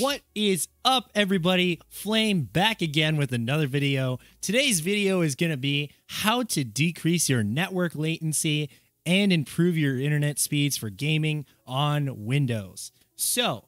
What is up, everybody? Flame back again with another video. Today's video is going to be how to decrease your network latency and improve your internet speeds for gaming on Windows. So,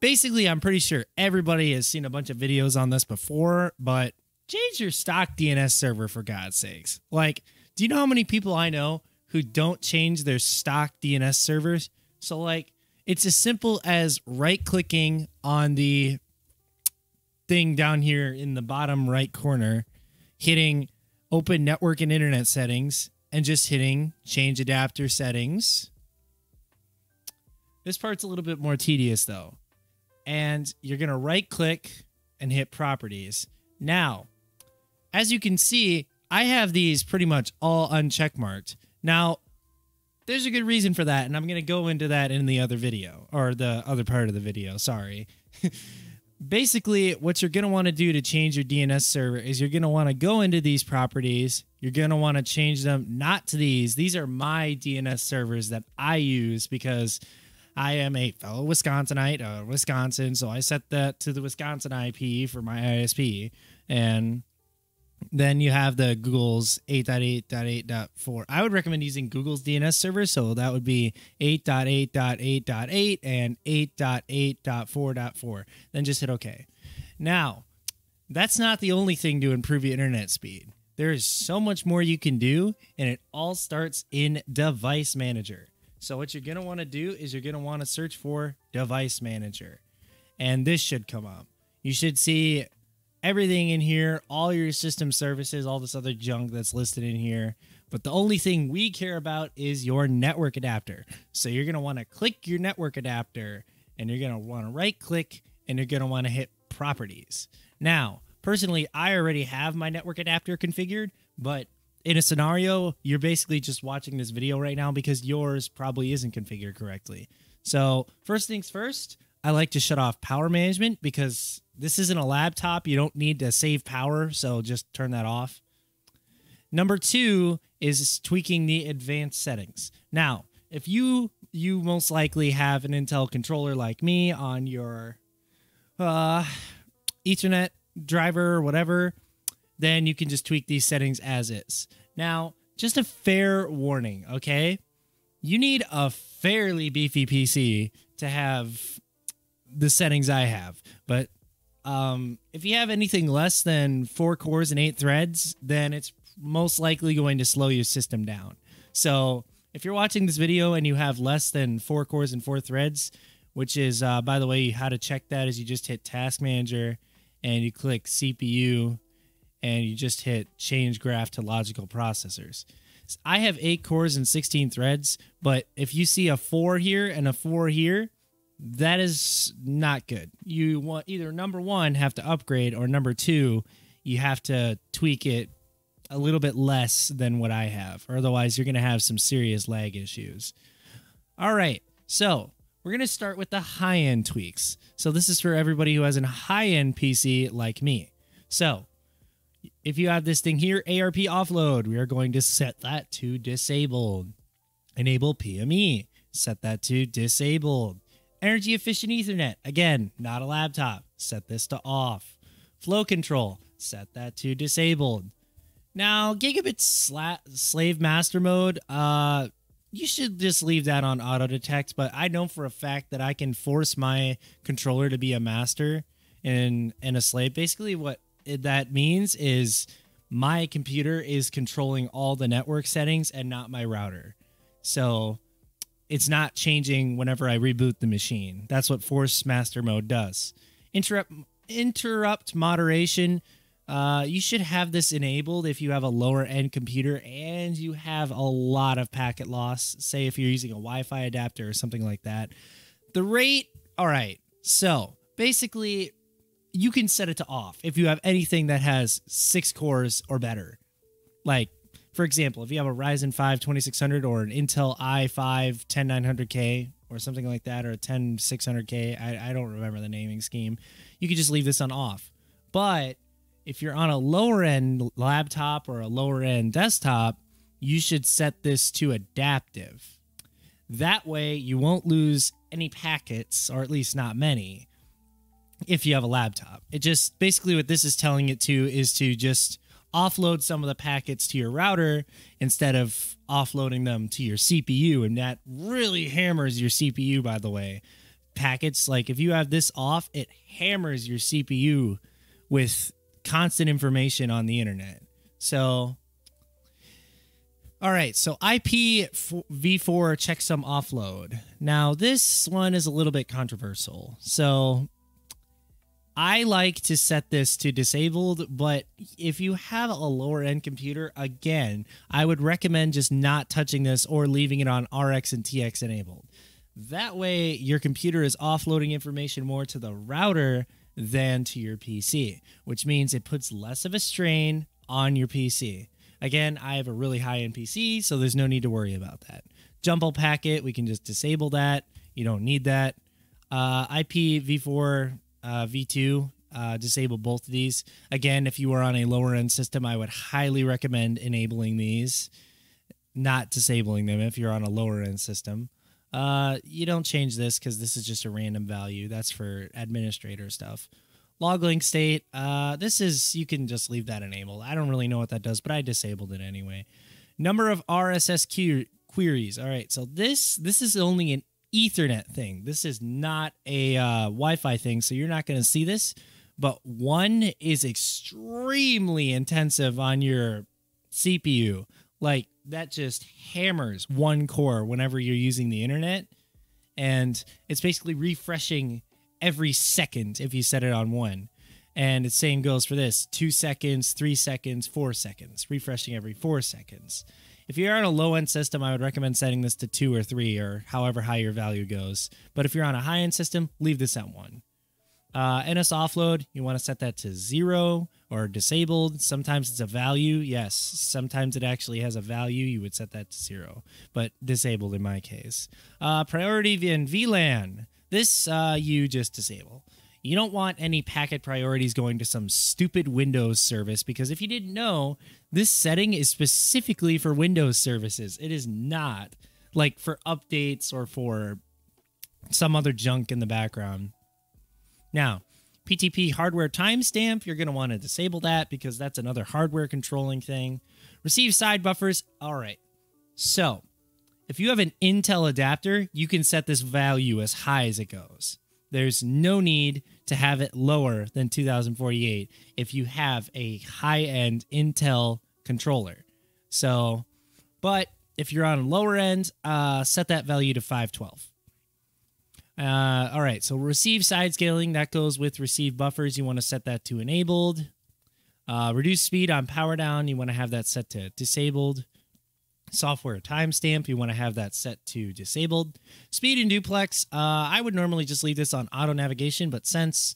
basically, I'm pretty sure everybody has seen a bunch of videos on this before, but change your stock DNS server for God's sakes. Like, do you know how many people I know who don't change their stock DNS servers? So, like, it's as simple as right clicking on the thing down here in the bottom right corner, hitting open network and internet settings, and just hitting change adapter settings. This part's a little bit more tedious though. And you're going to right click and hit properties. Now, as you can see, I have these pretty much all uncheckmarked. Now, there's a good reason for that, and I'm going to go into that in the other video, or the other part of the video, sorry. Basically, what you're going to want to do to change your DNS server is you're going to want to go into these properties. You're going to want to change them not to these. These are my DNS servers that I use because I am a fellow Wisconsinite, uh, Wisconsin, so I set that to the Wisconsin IP for my ISP. And then you have the Google's 8.8.8.4. I would recommend using Google's DNS server. So that would be 8.8.8.8 and 8.8.4.4. Then just hit OK. Now, that's not the only thing to improve your internet speed. There is so much more you can do, and it all starts in Device Manager. So, what you're going to want to do is you're going to want to search for Device Manager, and this should come up. You should see everything in here, all your system services, all this other junk that's listed in here. But the only thing we care about is your network adapter. So you're going to want to click your network adapter and you're going to want to right click and you're going to want to hit properties. Now, personally, I already have my network adapter configured, but in a scenario, you're basically just watching this video right now because yours probably isn't configured correctly. So, first things first, I like to shut off power management because this isn't a laptop. You don't need to save power, so just turn that off. Number two is tweaking the advanced settings. Now, if you you most likely have an Intel controller like me on your uh, Ethernet driver or whatever, then you can just tweak these settings as is. Now, just a fair warning, okay? You need a fairly beefy PC to have the settings I have. But um, if you have anything less than four cores and eight threads, then it's most likely going to slow your system down. So if you're watching this video and you have less than four cores and four threads, which is, uh, by the way, how to check that is you just hit Task Manager and you click CPU and you just hit Change Graph to Logical Processors. I have eight cores and 16 threads, but if you see a four here and a four here, that is not good. You want either number one have to upgrade, or number two, you have to tweak it a little bit less than what I have. Or otherwise, you're going to have some serious lag issues. All right, so we're going to start with the high end tweaks. So this is for everybody who has a high end PC like me. So if you have this thing here, ARP offload, we are going to set that to disabled. Enable PME, set that to disabled. Energy efficient Ethernet. Again, not a laptop. Set this to off. Flow control. Set that to disabled. Now, gigabit sla- slave master mode. Uh, you should just leave that on auto detect. But I know for a fact that I can force my controller to be a master and and a slave. Basically, what that means is my computer is controlling all the network settings and not my router. So it's not changing whenever I reboot the machine. That's what force master mode does. Interrupt interrupt moderation. Uh, you should have this enabled if you have a lower end computer and you have a lot of packet loss. Say if you're using a Wi-Fi adapter or something like that. The rate, all right. So basically, you can set it to off if you have anything that has six cores or better. Like for example, if you have a Ryzen 5 2600 or an Intel i5 10900K or something like that, or a 10600K, I, I don't remember the naming scheme, you could just leave this on off. But if you're on a lower end laptop or a lower end desktop, you should set this to adaptive. That way, you won't lose any packets, or at least not many, if you have a laptop. It just basically what this is telling it to is to just offload some of the packets to your router instead of offloading them to your CPU. And that really hammers your CPU, by the way. Packets, like if you have this off, it hammers your CPU with constant information on the internet. So, all right, so IPv4 checksum offload. Now, this one is a little bit controversial. So, I like to set this to disabled, but if you have a lower end computer, again, I would recommend just not touching this or leaving it on RX and TX enabled. That way, your computer is offloading information more to the router than to your PC, which means it puts less of a strain on your PC. Again, I have a really high end PC, so there's no need to worry about that. Jumbo packet, we can just disable that. You don't need that. Uh, IPv4 uh, V2, uh, disable both of these. Again, if you are on a lower end system, I would highly recommend enabling these, not disabling them if you're on a lower end system. Uh, you don't change this because this is just a random value. That's for administrator stuff. Log link state. Uh, this is you can just leave that enabled. I don't really know what that does, but I disabled it anyway. Number of RSS queries. All right, so this this is only an Ethernet thing. This is not a uh, Wi-Fi thing, so you're not going to see this. But one is extremely intensive on your CPU. Like that just hammers one core whenever you're using the internet. And it's basically refreshing every second if you set it on one. And the same goes for this two seconds, three seconds, four seconds, refreshing every four seconds. If you're on a low end system, I would recommend setting this to two or three or however high your value goes. But if you're on a high end system, leave this at one. Uh, NS offload, you want to set that to zero or disabled. Sometimes it's a value. Yes, sometimes it actually has a value. You would set that to zero, but disabled in my case. Uh, priority in VLAN. This uh, you just disable. You don't want any packet priorities going to some stupid Windows service because if you didn't know, this setting is specifically for Windows services. It is not like for updates or for some other junk in the background. Now, PTP hardware timestamp, you're going to want to disable that because that's another hardware controlling thing. Receive side buffers. All right. So, if you have an Intel adapter, you can set this value as high as it goes. There's no need to have it lower than 2048 if you have a high end Intel controller. So, but if you're on a lower end, uh, set that value to 512. Uh, all right, so receive side scaling that goes with receive buffers. You want to set that to enabled. Uh, reduce speed on power down. You want to have that set to disabled. Software timestamp. You want to have that set to disabled. Speed and duplex. Uh, I would normally just leave this on auto negotiation, but since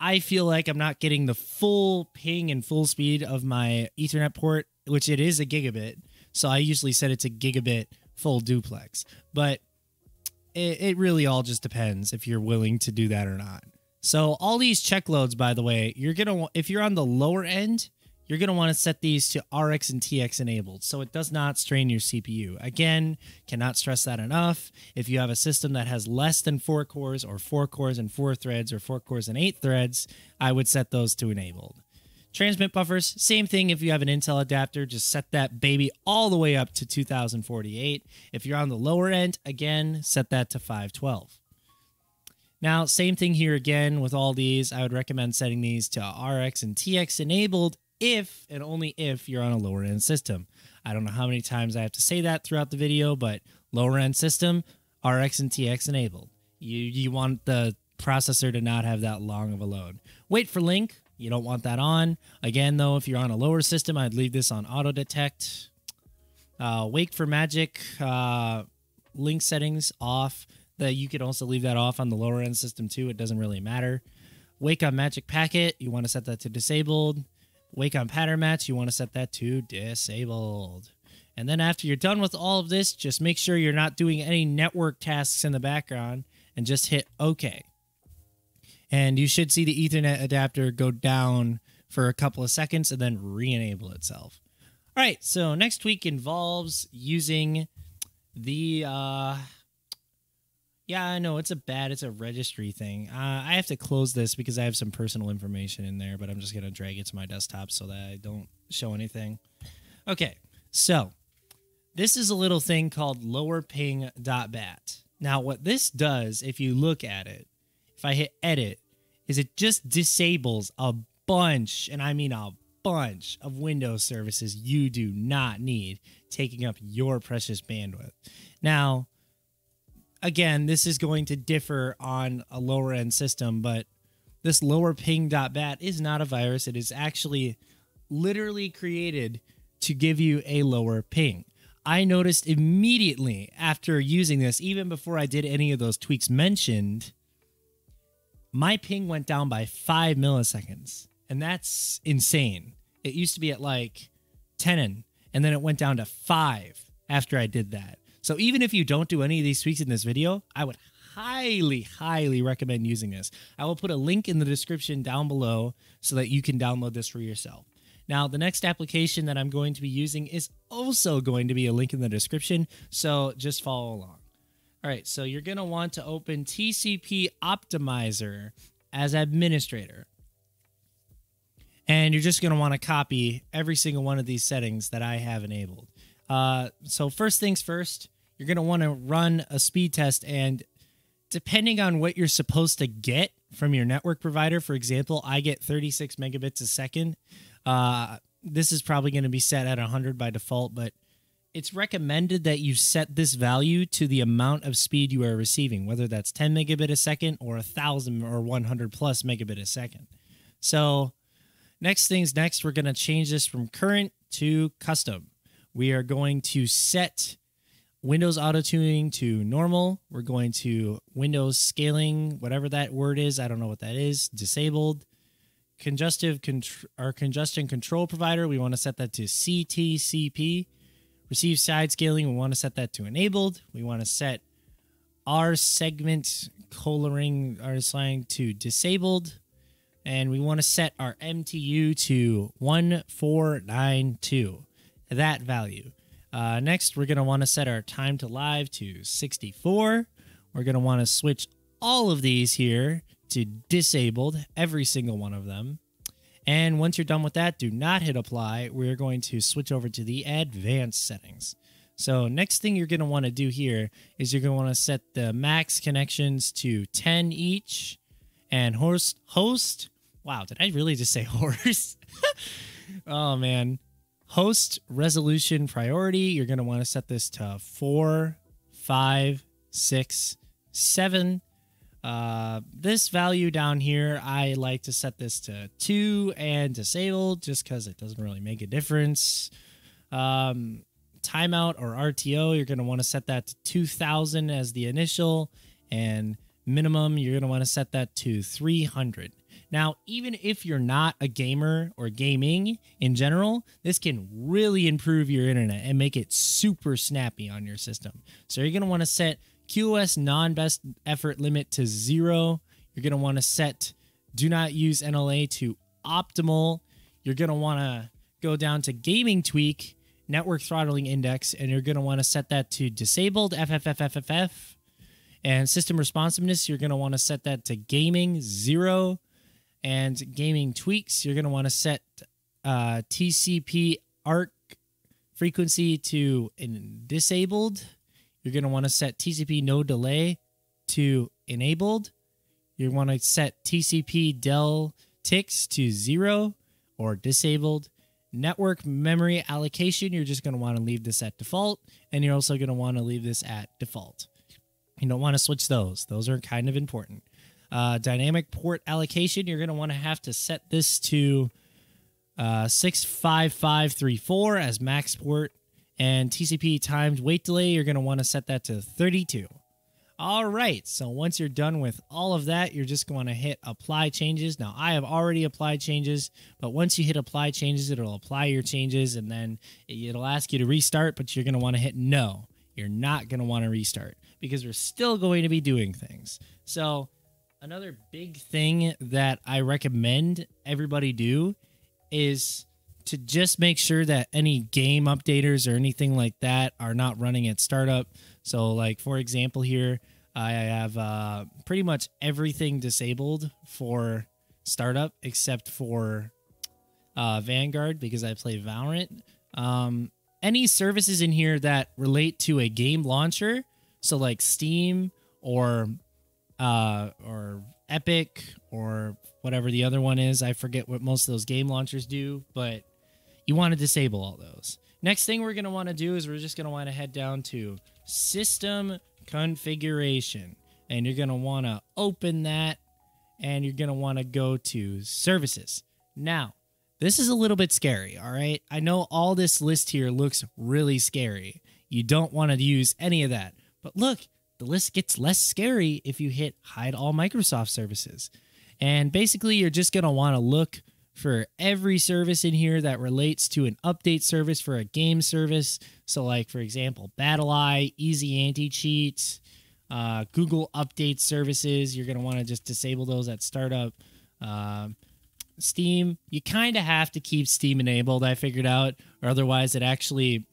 I feel like I'm not getting the full ping and full speed of my Ethernet port, which it is a gigabit, so I usually set it to gigabit full duplex. But it, it really all just depends if you're willing to do that or not. So all these check loads, by the way, you're gonna if you're on the lower end, you're gonna want to set these to RX and TX enabled, so it does not strain your CPU. Again, cannot stress that enough. If you have a system that has less than four cores, or four cores and four threads, or four cores and eight threads, I would set those to enabled. Transmit buffers, same thing if you have an Intel adapter, just set that baby all the way up to 2048. If you're on the lower end, again, set that to 512. Now, same thing here again with all these. I would recommend setting these to RX and TX enabled if and only if you're on a lower end system. I don't know how many times I have to say that throughout the video, but lower end system, RX and TX enabled. You you want the processor to not have that long of a load. Wait for link, you don't want that on. Again, though, if you're on a lower system, I'd leave this on auto detect. Uh, wake for magic uh, link settings off. That you could also leave that off on the lower end system too. It doesn't really matter. Wake on magic packet, you want to set that to disabled. Wake on pattern match, you want to set that to disabled. And then after you're done with all of this, just make sure you're not doing any network tasks in the background and just hit OK and you should see the Ethernet adapter go down for a couple of seconds and then re-enable itself. All right, so next week involves using the uh, Yeah, I know it's a bad. It's a registry thing. Uh, I have to close this because I have some personal information in there, but I'm just gonna drag it to my desktop so that I don't show anything. Okay, so this is a little thing called lowerping.bat. Now, what this does, if you look at it, if I hit edit, is it just disables a bunch, and I mean a bunch of Windows services you do not need taking up your precious bandwidth. Now, again, this is going to differ on a lower end system, but this lower ping.bat is not a virus. It is actually literally created to give you a lower ping. I noticed immediately after using this, even before I did any of those tweaks mentioned, my ping went down by five milliseconds. And that's insane. It used to be at like 10, and then it went down to five after I did that. So even if you don't do any of these tweaks in this video, I would highly, highly recommend using this. I will put a link in the description down below so that you can download this for yourself. Now, the next application that I'm going to be using is also going to be a link in the description, so just follow along. All right, so you're going to want to open TCP Optimizer as administrator. And you're just going to want to copy every single one of these settings that I have enabled. Uh, so first things first, you're going to want to run a speed test and depending on what you're supposed to get from your network provider, for example, I get 36 megabits a second. Uh, this is probably going to be set at 100 by default, but it's recommended that you set this value to the amount of speed you are receiving, whether that's 10 megabit a second or 1,000 or 100 plus megabit a second. So, next things next, we're going to change this from current to custom. We are going to set Windows auto tuning to normal. We're going to Windows scaling, whatever that word is. I don't know what that is. Disabled congestive our congestion control provider, we want to set that to CTCP. Receive side scaling, we want to set that to enabled. We want to set our segment coloring our slang to disabled. And we want to set our MTU to 1492, that value. Uh, next, we're going to want to set our time to live to 64. We're going to want to switch all of these here to disabled, every single one of them. And once you're done with that, do not hit apply. We're going to switch over to the advanced settings. So next thing you're going to want to do here is you're going to want to set the max connections to 10 each and host host wow did i really just say horse oh man host resolution priority you're going to want to set this to four five six seven uh, this value down here, I like to set this to 2 and disabled just because it doesn't really make a difference. Um, timeout or RTO, you're going to want to set that to 2000 as the initial, and minimum, you're going to want to set that to 300. Now, even if you're not a gamer or gaming in general, this can really improve your internet and make it super snappy on your system. So you're going to want to set QoS non best effort limit to zero. You're going to want to set do not use NLA to optimal. You're going to want to go down to gaming tweak, network throttling index, and you're going to want to set that to disabled FFFFFF. And system responsiveness, you're going to want to set that to gaming zero. And gaming tweaks, you're going to want to set uh, TCP ARC frequency to disabled you're going to want to set TCP no delay to enabled. You want to set TCP del ticks to zero or disabled. Network memory allocation, you're just going to want to leave this at default. And you're also going to want to leave this at default. You don't want to switch those, those are kind of important. Uh, dynamic port allocation, you're going to want to have to set this to uh, 65534 as max port and TCP timed wait delay, you're going to want to set that to 32. All right, so once you're done with all of that, you're just going to hit apply changes. Now, I have already applied changes, but once you hit apply changes, it'll apply your changes and then it'll ask you to restart, but you're going to want to hit no. You're not going to want to restart because we're still going to be doing things. So, another big thing that I recommend everybody do is to just make sure that any game updaters or anything like that are not running at startup. So, like for example, here, I have uh, pretty much everything disabled for startup except for uh, Vanguard because I play Valorant. Um, any services in here that relate to a game launcher, so like Steam or uh, or Epic or whatever the other one is. I forget what most of those game launchers do, but you want to disable all those. Next thing we're going to want to do is we're just going to want to head down to system configuration and you're going to want to open that and you're going to want to go to services. Now, this is a little bit scary, all right? I know all this list here looks really scary. You don't want to use any of that. But look, the list gets less scary if you hit hide all Microsoft services. And basically, you're just going to want to look for every service in here that relates to an update service for a game service. So, like, for example, BattlEye, Easy Anti Cheats, uh, Google Update services. You're going to want to just disable those at startup. Uh, Steam, you kind of have to keep Steam enabled, I figured out, or otherwise it actually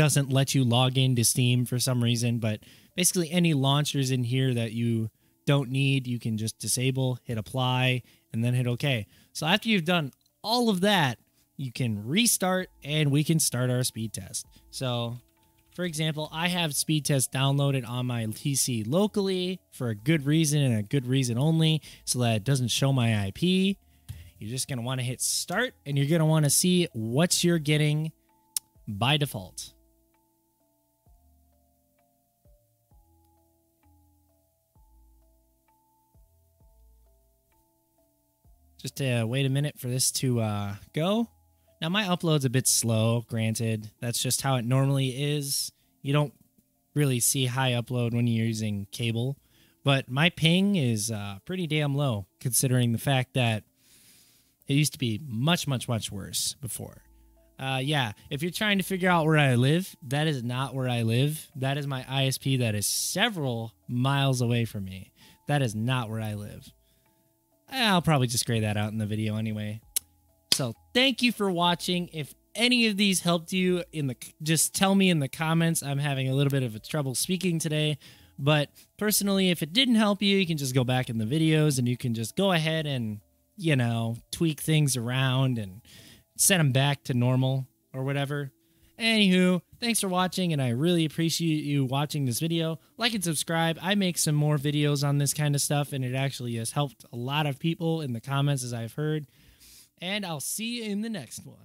doesn't let you log into Steam for some reason. But basically, any launchers in here that you don't need, you can just disable, hit apply, and then hit OK. So after you've done all of that, you can restart and we can start our speed test. So for example, I have speed test downloaded on my PC locally for a good reason and a good reason only so that it doesn't show my IP. You're just going to want to hit start and you're going to want to see what you're getting by default. Just uh, wait a minute for this to uh, go. Now, my upload's a bit slow, granted. That's just how it normally is. You don't really see high upload when you're using cable. But my ping is uh, pretty damn low, considering the fact that it used to be much, much, much worse before. Uh, yeah, if you're trying to figure out where I live, that is not where I live. That is my ISP that is several miles away from me. That is not where I live. Eh, I'll probably just gray that out in the video anyway. So thank you for watching. If any of these helped you in the just tell me in the comments. I'm having a little bit of a trouble speaking today, but personally if it didn't help you, you can just go back in the videos and you can just go ahead and, you know, tweak things around and set them back to normal or whatever. Anywho, thanks for watching, and I really appreciate you watching this video. Like and subscribe. I make some more videos on this kind of stuff, and it actually has helped a lot of people in the comments, as I've heard. And I'll see you in the next one.